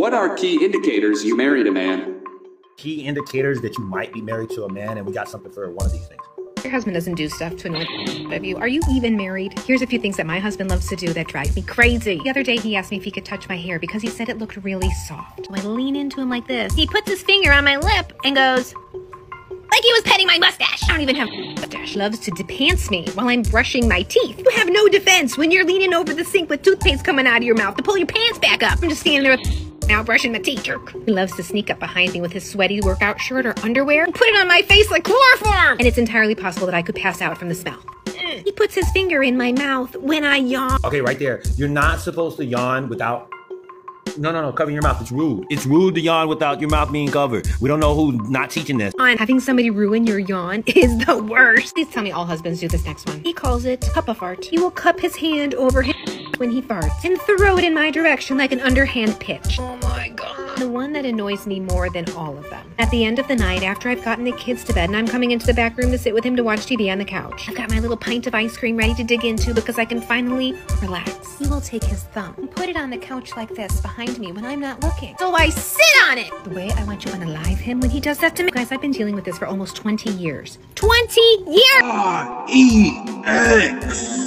What are key indicators you married a man? Key indicators that you might be married to a man, and we got something for one of these things. Your husband doesn't do stuff to annoy the of you. Are you even married? Here's a few things that my husband loves to do that drive me crazy. The other day, he asked me if he could touch my hair because he said it looked really soft. So I lean into him like this. He puts his finger on my lip and goes, like he was petting my mustache. I don't even have a mustache. Loves to depants me while I'm brushing my teeth. You have no defense when you're leaning over the sink with toothpaste coming out of your mouth to pull your pants back up. I'm just standing there with now brushing my teeth. Jerk. He loves to sneak up behind me with his sweaty workout shirt or underwear and put it on my face like chloroform. And it's entirely possible that I could pass out from the smell. Mm. He puts his finger in my mouth when I yawn. Okay, right there. You're not supposed to yawn without. No, no, no. Covering your mouth. It's rude. It's rude to yawn without your mouth being covered. We don't know who's not teaching this. On having somebody ruin your yawn is the worst. Please tell me all husbands do this next one. He calls it cup a fart. He will cup his hand over his when he farts and throw it in my direction like an underhand pitch. Oh my god. The one that annoys me more than all of them. At the end of the night, after I've gotten the kids to bed and I'm coming into the back room to sit with him to watch TV on the couch, I've got my little pint of ice cream ready to dig into because I can finally relax. He will take his thumb and put it on the couch like this behind me when I'm not looking. So I sit on it! The way I want you to unalive him when he does that to me. Guys, I've been dealing with this for almost 20 years. 20 years! R E X.